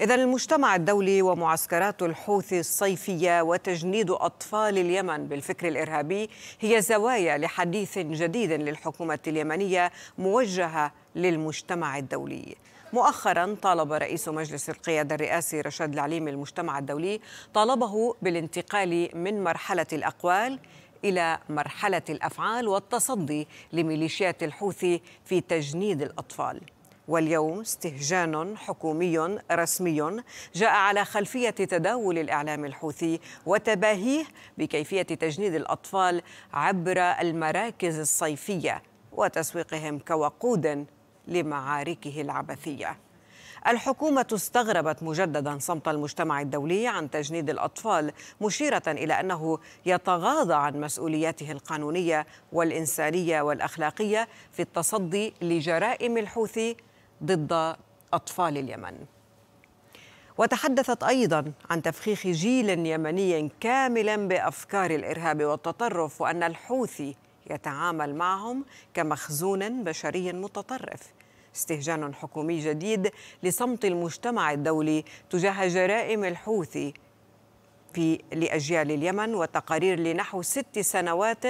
إذا المجتمع الدولي ومعسكرات الحوثي الصيفية وتجنيد أطفال اليمن بالفكر الإرهابي هي زوايا لحديث جديد للحكومة اليمنية موجهة للمجتمع الدولي. مؤخرا طالب رئيس مجلس القيادة الرئاسي رشاد العليم المجتمع الدولي طالبه بالانتقال من مرحلة الأقوال إلى مرحلة الأفعال والتصدي لميليشيات الحوثي في تجنيد الأطفال. واليوم استهجان حكومي رسمي جاء على خلفية تداول الإعلام الحوثي وتباهيه بكيفية تجنيد الأطفال عبر المراكز الصيفية وتسويقهم كوقود لمعاركه العبثية. الحكومة استغربت مجددا صمت المجتمع الدولي عن تجنيد الأطفال مشيرة إلى أنه يتغاضى عن مسؤولياته القانونية والإنسانية والأخلاقية في التصدي لجرائم الحوثي ضد أطفال اليمن. وتحدثت أيضا عن تفخيخ جيل يمني كاملا بأفكار الإرهاب والتطرف وأن الحوثي يتعامل معهم كمخزون بشري متطرف. استهجان حكومي جديد لصمت المجتمع الدولي تجاه جرائم الحوثي في لأجيال اليمن وتقارير لنحو ست سنوات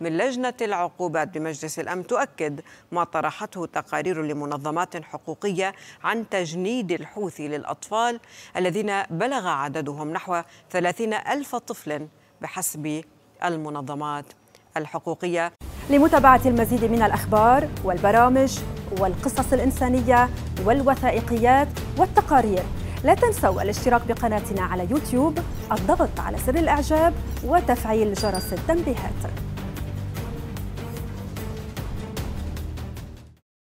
من لجنة العقوبات بمجلس الأمن تؤكد ما طرحته تقارير لمنظمات حقوقية عن تجنيد الحوثي للأطفال الذين بلغ عددهم نحو ثلاثين ألف طفل بحسب المنظمات الحقوقية. لمتابعة المزيد من الأخبار والبرامج والقصص الإنسانية والوثائقيات والتقارير. لا تنسوا الاشتراك بقناتنا على يوتيوب الضغط على زر الإعجاب وتفعيل جرس التنبيهات.